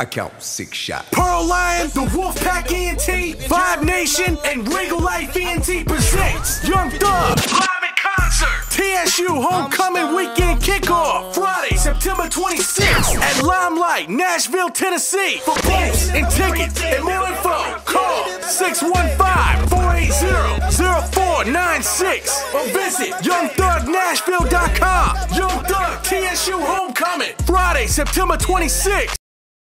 I count six shots. Pearl Lion, the Wolfpack ENT, Vibe Nation, and Regal Life ENT presents Young Thug live in concert. TSU Homecoming Weekend Kickoff, Friday, September 26th at Limelight, Nashville, Tennessee. For books and tickets and more info, call 615-480-0496 or visit YoungThugNashville.com. Young Thug TSU Homecoming, Friday, September 26th.